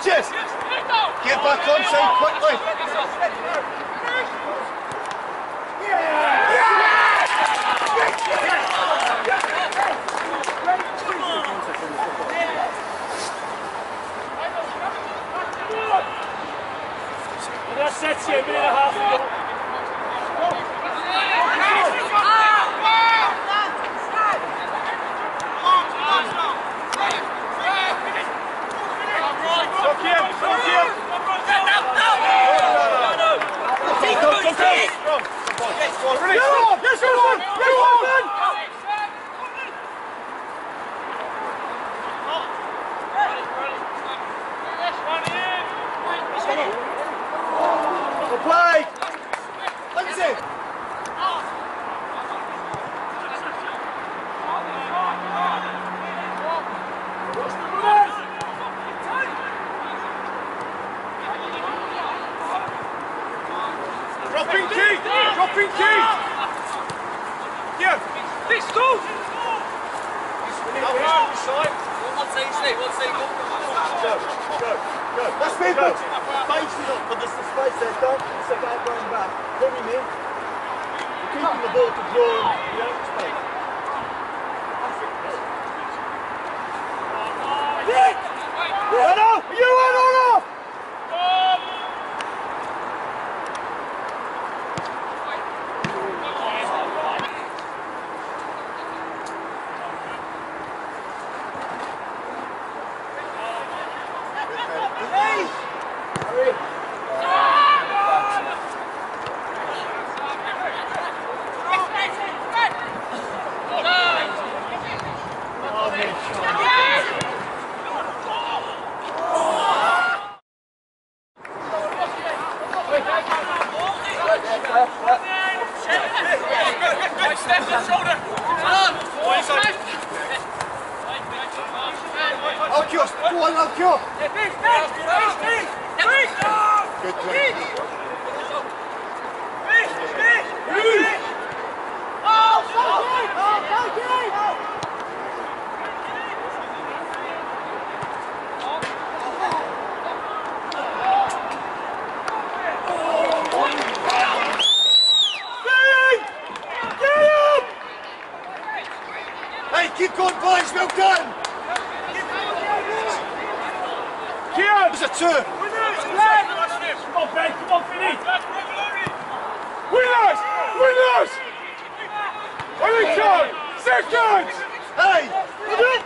Sanchez! Get back on side quickly! That sets you a minute and a half ago. on. Come on. Yes, Get on. Yes, go Play! Let me see! Dropping key! Dropping key! Yeah! This go! Go, go, go. Let's it! Up, but there's the space there. Don't stick out going back. Bring him in. We're keeping the ball to draw him the open space. Rick! Hello! Are you on or off? Alkios! Go on, Alkio! Good play. Hey, keep going, boys. Well done. Kian! There's a two. Come on, Ben, come on, finish! Winners! Hey! Come on!